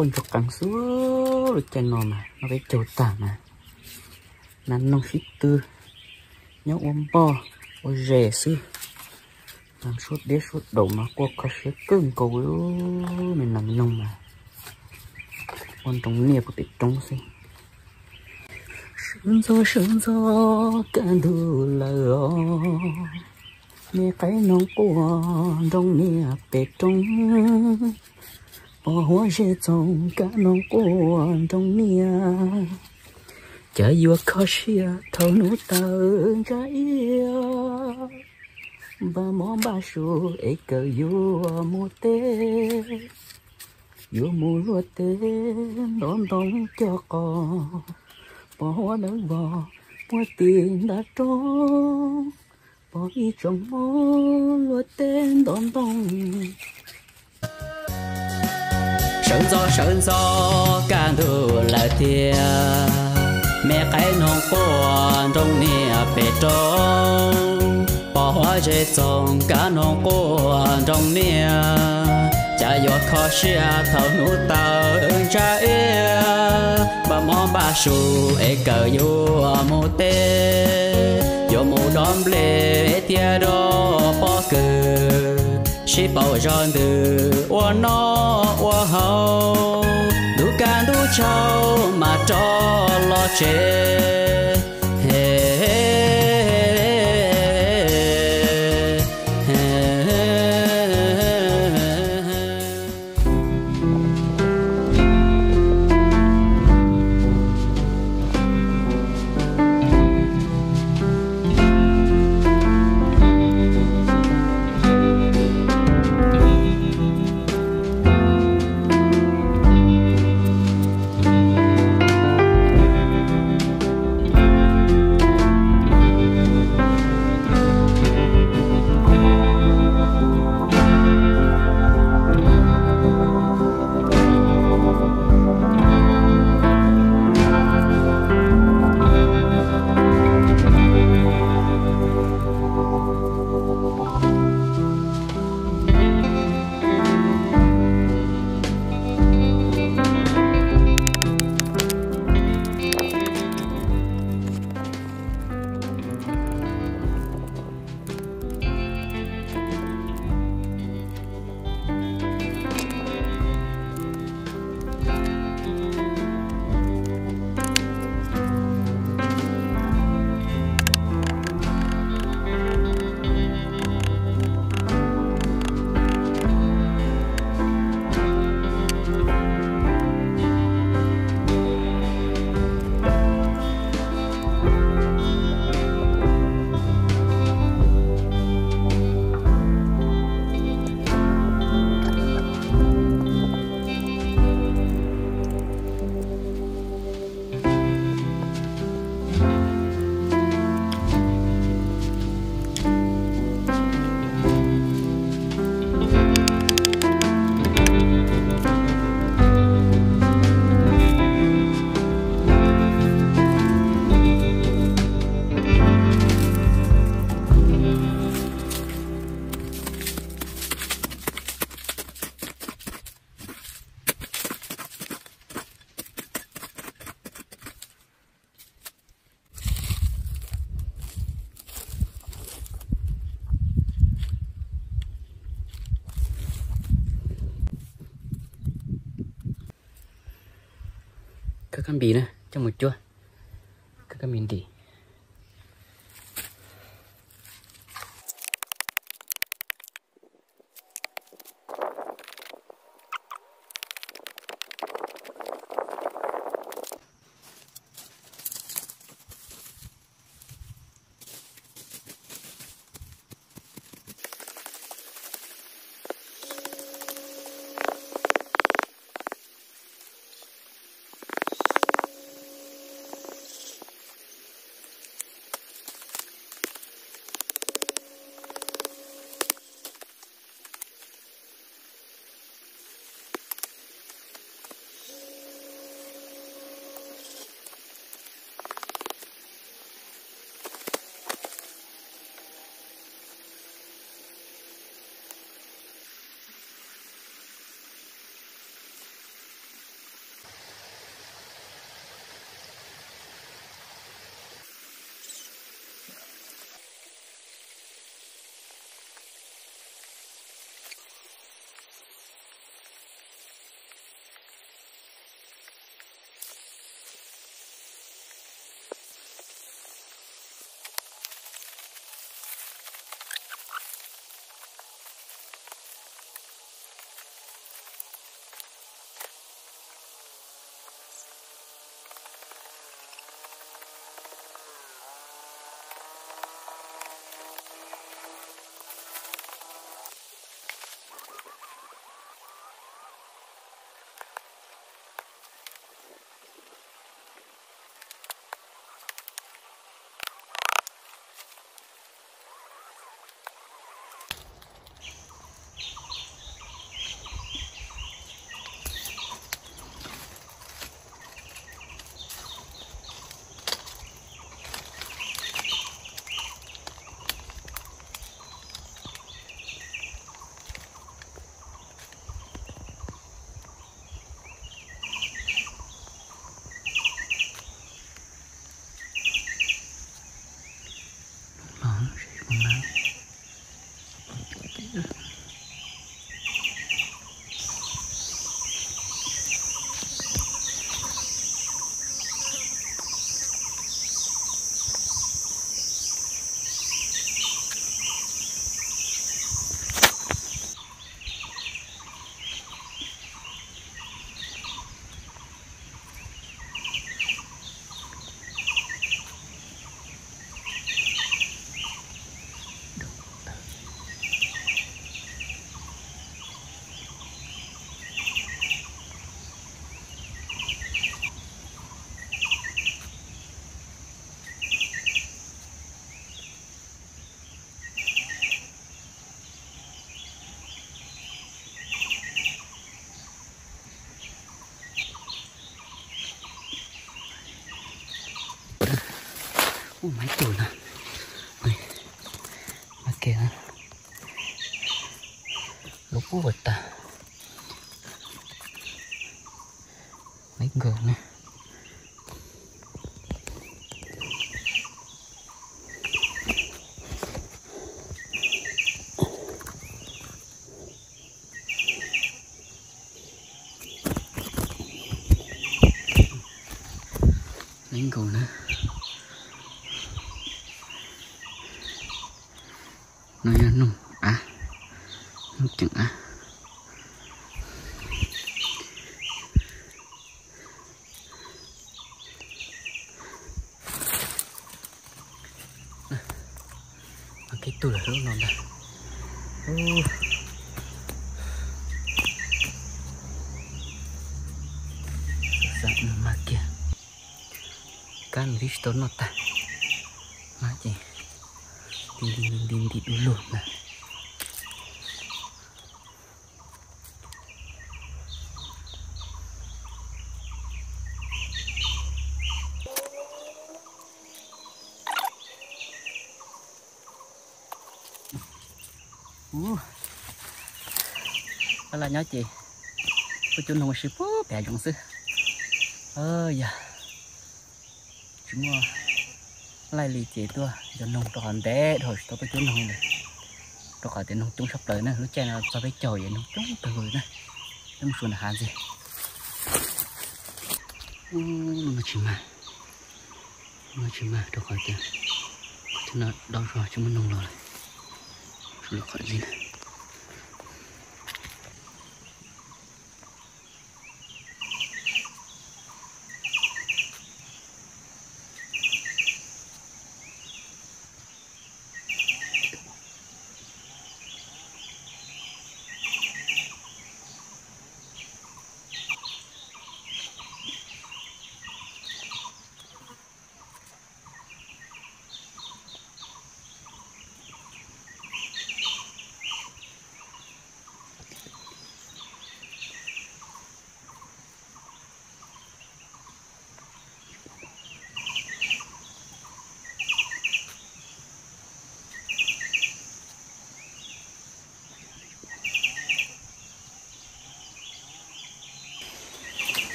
con nông đĩa cắn xuống rồi chân nó mà, nó phải chầu tả mà. Nó nông xít tư, nhớ ôm bò ôi rẻ sư làm suốt đế suốt đầu mà, qua có sẽ cưng cầu mình làm nông mà. Con trống nia của tịch trống xin sương gió sương gió cả đủ lờ mẹ cái nông của trong nia à, tịch trống bỏ hoa rễ trồng cả nông của trong nia chả vừa khó xia thâu nụ tờ cả yêu. Ba món ba số ấy cờ vô mua tê. Vô mua lúa tê đón đón cho con bỏ hoa đỡ bò mua tiền đã trốn. Bỏ đi trong mô lúa tên đón đón sơn gió sơn gió, càng đủ là tiền mẹ cái nông quan trong nia bể trông bỏ hoa dễ trồng cả nông quan trong nia cha yo khó xia thầu nụ tàu ưng cha ia ba mong ba su e cờ yo mô tê. Yo mô đom lê tia đô bỏ cờ chỉ bảo giòn từ, ô nó hầu đủ can đủ trâu mà cho lo chế các cam bì Mà kìa. Lúc bố vật ta Mấy nè kidul ngono ta. Uh. Sak emak ya. Kan Risto nota, ta. Mati. Dinding-dinding dulu nah. Nhá chị. Tôi chú nông sư bố bẻ giống sư ơi dạ Chúng mà lại lì chị tua. Cho nông tròn đế thôi, tôi phải chú nông này. Tôi khỏi tiền nông chúng sắp tới nè lúc chơi nào cho phải trời vậy nông chúng từ rồi nè nông xuân hàn gì? Mà chỉ mà mà chỉ mà tôi khỏi tiền cho nó đau rồi chúng mình nông rồi. Rồi khỏi gì này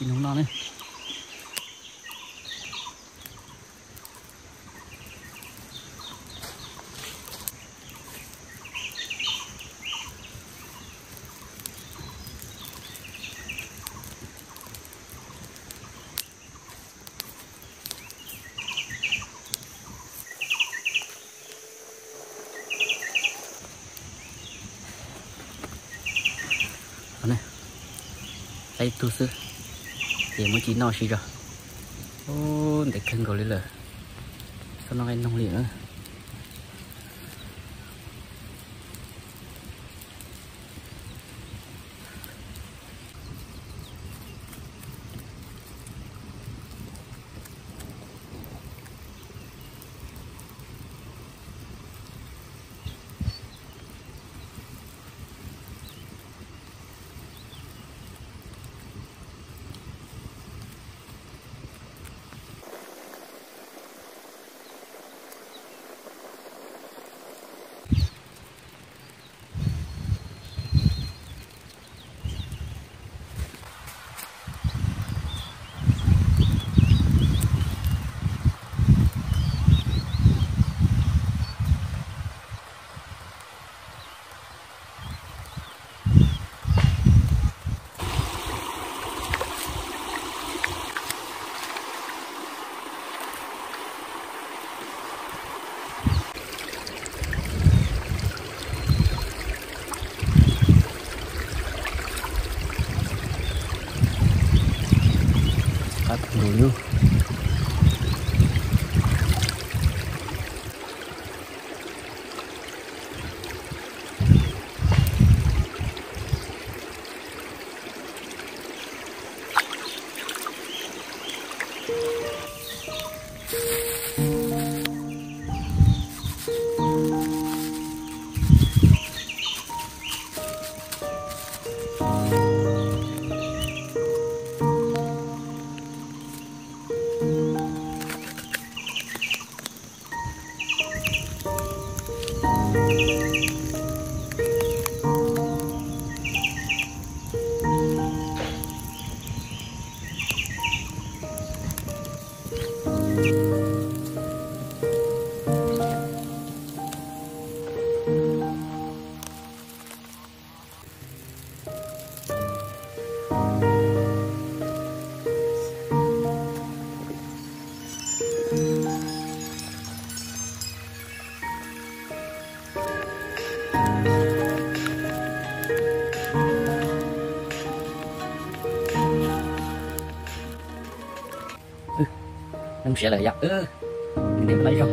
Tại chín non đấy này. Đây tu sư thì mới chỉ no xí rồi ô để khen gọi lên sao nó anh nông liền nữa? 六六 nó sẽ là ư ừ. mình lấy rồi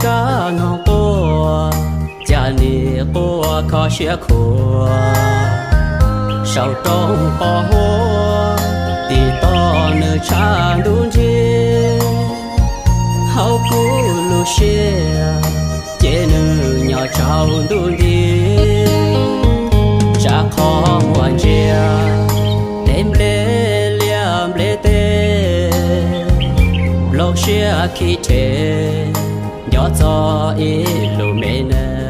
ca nó cô Chà nì cô khó xuyên khô. Sau trông bỏ hô Tì to nơi cha đun chê hậu cú lù xe chế nữ nhỏ cháu đun đi. Cha khó hoàn chia đêm đêm. Lộc khi thế gió gió ít lù mê nè